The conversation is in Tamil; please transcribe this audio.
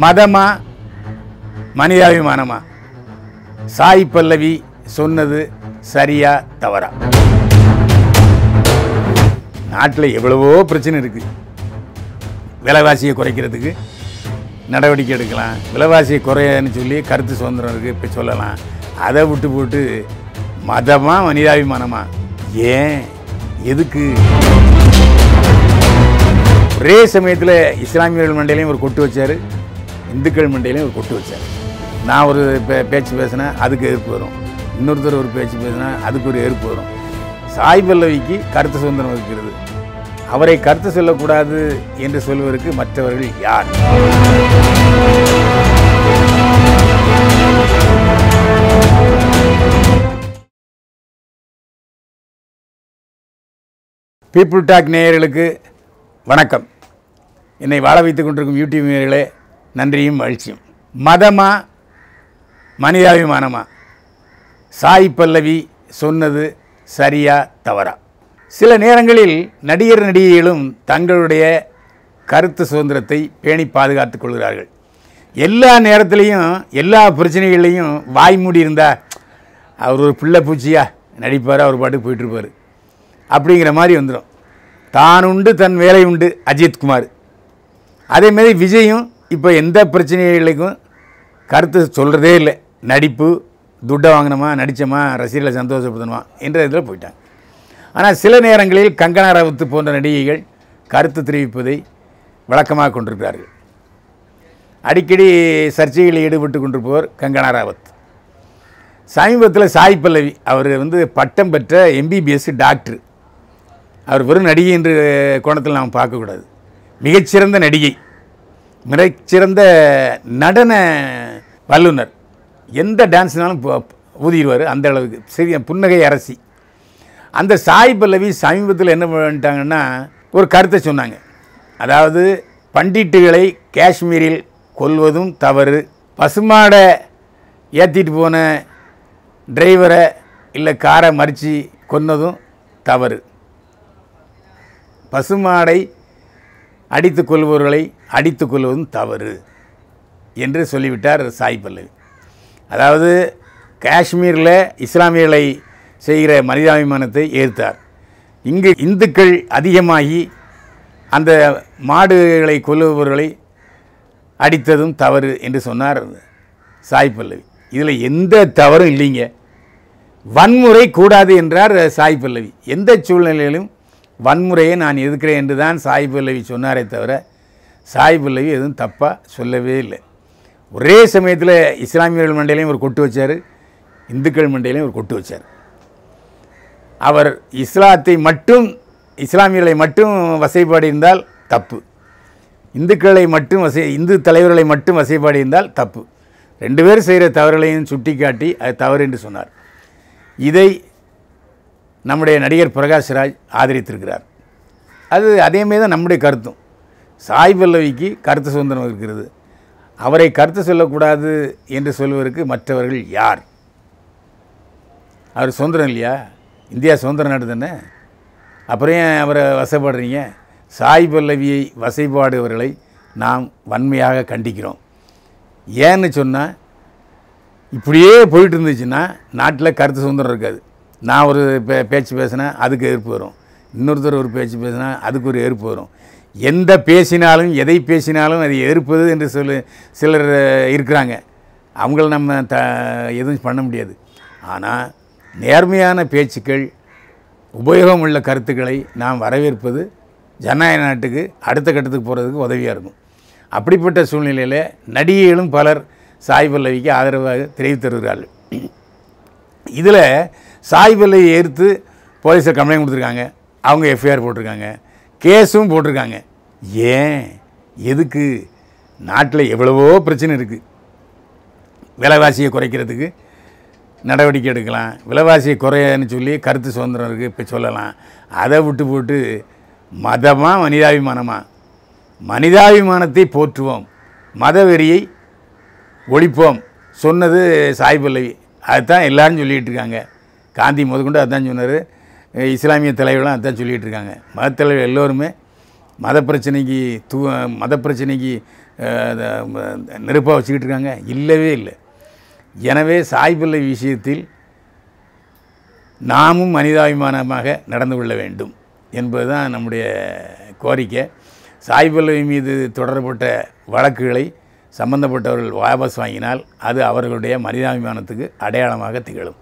மதமா? மனிதாபிமானமா? சாய் பல்லவி சொன்னது சரியா தவறா? நாட்டில் எவ்வளவோ பிரச்சனை இருக்குது விலைவாசியை குறைக்கிறதுக்கு நடவடிக்கை எடுக்கலாம். விலைவாசியை குறையன்னு சொல்லி கருத்து சுதந்திரம் இருக்குது இப்போ சொல்லலாம். அதை விட்டு போட்டு மதமா மனிதாபிமானமா? ஏன்? எதுக்கு? ஒரே சமயத்தில் இஸ்லாமியர்கள் மண்டையிலையும் ஒரு கொட்டு வச்சார். இந்துக்கள் மண்டையிலையும் ஒரு கொட்டு வச்சார். நான் ஒரு பே- பேச்சு பேசினேன் அதுக்கு எதிர்ப்பு வரும். இன்னொருத்தர் ஒரு பேச்சு பேசினா அதுக்கு ஒரு எதிர்ப்பு வரும். சாய் பல்லவிக்கு கருத்து சுதந்திரம் இருக்கிறது. அவரை கருத்து சொல்லக்கூடாது என்று சொல்வதற்கு மற்றவர்கள் யார்? பீப்புள் டாக் நேயர்களுக்கு வணக்கம். என்னை வாழ வைத்துக் கொண்டிருக்கும் யூடியூப் நேயர்களே நன்றியும் மகிழ்ச்சியும். மதமா? மனிதாபிமானமா? சாய் பல்லவி சொன்னது சரியா தவறா? சில நேரங்களில் நடிகர் நடிகைகளும் தங்களுடைய கருத்து சுதந்திரத்தை பேணி பாதுகாத்துக் கொள்கிறார்கள். எல்லா நேரத்திலையும் எல்லா பிரச்சனைகள்லையும் வாய்மூடி இருந்தா அவர் ஒரு பிள்ளை பூச்சியா? நடிப்பார்? அவர் பாட்டுக்கு போயிட்டுருப்பார். அப்படிங்கிற மாதிரி வந்துடும் தான் உண்டு தன் வேலை உண்டு அஜித்குமார் அதேமாரி விஜயும் இப்போ எந்த பிரச்சனைகளுக்கும் கருத்து சொல்கிறதே இல்லை. நடிப்பு துட்டை வாங்கினோமா நடித்தோமா ரசிகர்களை சந்தோஷப்படுத்தணுமா என்ற இதில் போயிட்டாங்க. ஆனால் சில நேரங்களில் கங்கனா ராவத்து போன்ற நடிகைகள் கருத்து தெரிவிப்பதை வழக்கமாக கொண்டிருக்கிறார்கள். அடிக்கடி சர்ச்சைகளில் ஈடுபட்டு கொண்டிருப்பவர் கங்கனா ராவத். சமீபத்தில் சாய் பல்லவி அவர் வந்து பட்டம் பெற்ற எம்பிபிஎஸ் டாக்டர். அவர் வெறும் நடிகை என்று கோணத்தில் நாம் பார்க்கக்கூடாது. மிகச்சிறந்த நடிகை. மிகச்சிறந்த நடன வல்லுனர் எந்த டான்ஸ்னாலும் ஊதிடுவார். அந்த அளவுக்கு. சரி புன்னகை அரசி. அந்த சாய் பல்லவி சமீபத்தில் என்ன பண்ணிட்டாங்கன்னா ஒரு கருத்தை சொன்னாங்க. அதாவது பண்டிட்டுகளை காஷ்மீரில் கொல்வதும் தவறு. பசுமாடை ஏற்றிட்டு போன டிரைவரை இல்லை காரை மறித்து கொன்னதும் தவறு. பசுமாடை அடித்து கொள்பவர்களை அடித்து கொள்வதும் தவறு என்று சொல்லிவிட்டார் சாய் பல்லவி. அதாவது காஷ்மீரில் இஸ்லாமியர்களை செய்கிற மனிதாபிமானத்தை ஏற்றார். இங்கு இந்துக்கள் அதிகமாகி அந்த மாடுகளை கொல்லுபவர்களை அடித்ததும் தவறு என்று சொன்னார் சாய் பல்லவி. இதில் எந்த தவறும் இல்லைங்க. வன்முறை கூடாது என்றார் சாய் பல்லவி. எந்த சூழ்நிலையிலும் வன்முறையை நான் எதிர்க்கிறேன் என்று தான் சாய் பல்லவி சொன்னாரே தவிர சாய் பல்லவி எதுவும் தப்பாக சொல்லவே இல்லை. ஒரே சமயத்தில் இஸ்லாமியர்கள் மண்டையிலையும் ஒரு கொட்டு வச்சார் இந்துக்கள் மண்டையிலையும் ஒரு கொட்டு வச்சார். அவர் இஸ்லாத்தை மட்டும் இஸ்லாமியர்களை மட்டும் வசைப்பாடி இருந்தால் தப்பு. இந்துக்களை மட்டும் வசை இந்து தலைவர்களை மட்டும் வசைப்பாடி இருந்தால் தப்பு. ரெண்டு பேரும் செய்கிற தவறுகளையும் சுட்டிக்காட்டி அது தவறு என்று சொன்னார். இதை நம்முடைய நடிகர் பிரகாஷ்ராஜ் ஆதரித்திருக்கிறார். அது அதேமாரி தான் நம்முடைய கருத்தும். சாய் பல்லவிக்கு கருத்து சுதந்திரம் இருக்கிறது. அவரை கருத்து சொல்லக்கூடாது என்று சொல்வதற்கு மற்றவர்கள் யார்? அவர் சுதந்திரம் இல்லையா? இந்தியா சுதந்திர நாடு தானே? அப்புறம் ஏன் அவரை வசப்படுறீங்க? சாய் பல்லவியை வசைப்பாடுவர்களை நாம் வன்மையாக கண்டிக்கிறோம். ஏன்னு சொன்னால் இப்படியே போயிட்டு இருந்துச்சுன்னா நாட்டில் கருத்து சுதந்திரம் இருக்காது. நான் ஒரு பே பேச்சு பேசினா அதுக்கு எதிர்ப்பு வரும். இன்னொருத்தர் ஒரு பேச்சு பேசினா அதுக்கு ஒரு எதிர்ப்பு வரும். எந்த பேசினாலும் எதை பேசினாலும் அதை எதிர்ப்பது என்று சொல்லி சிலர் இருக்கிறாங்க. அவங்கள நம்ம த எதுவும் பண்ண முடியாது. ஆனால் நேர்மையான பேச்சுக்கள் உபயோகம் உள்ள கருத்துக்களை நாம் வரவேற்பது ஜனநாயக நாட்டுக்கு அடுத்த கட்டத்துக்கு போகிறதுக்கு உதவியாக இருக்கும். அப்படிப்பட்ட சூழ்நிலையில் நடிகைகளும் பலர் சாய் பல்லவிக்கு ஆதரவாக தெரிவித்து வருகிறார்கள் இதில் சாய் பல்லவி எதிர்த்து போலீஸில் கம்ப்ளைண்ட் கொடுத்துருக்காங்க. அவங்க எஃப்ஐஆர் போட்டிருக்காங்க. கேஸும் போட்டிருக்காங்க. ஏன்? எதுக்கு? நாட்டில் எவ்வளவோ பிரச்சனை இருக்குது விலைவாசியை குறைக்கிறதுக்கு நடவடிக்கை எடுக்கலாம். விலைவாசியை குறையன்னு சொல்லி கருத்து சுதந்திரம் இருக்குது இப்போ சொல்லலாம். அதை விட்டு போட்டு மதமாக மனிதாபிமானமாக மனிதாபிமானத்தை போற்றுவோம். மதவெறியை ஒழிப்போம். சொன்னது சாய் பல்லவி அதுதான் எல்லாரும் சொல்லிகிட்டு இருக்காங்க காந்தி முதற்கொண்டு அதுதான் சொன்னார். இஸ்லாமிய தலைவர்களும் அதுதான் சொல்லிகிட்டு இருக்காங்க மதத்தலைவர் எல்லோருமே மத பிரச்சனைக்கு தூ மத பிரச்சனைக்கு நெருப்பாக வச்சுக்கிட்டு இருக்காங்க இல்லவே இல்லை. எனவே சாய்பிள்ளை விஷயத்தில் நாமும் மனிதாபிமானமாக நடந்து கொள்ள வேண்டும் என்பதுதான் நம்முடைய கோரிக்கை. சாய்பிள்ளை மீது தொடரப்பட்ட வழக்குகளை சம்பந்தப்பட்டவர்கள் வாபஸ் வாங்கினால் அது அவர்களுடைய மனிதாபிமானத்துக்கு அடையாளமாக திகழும்.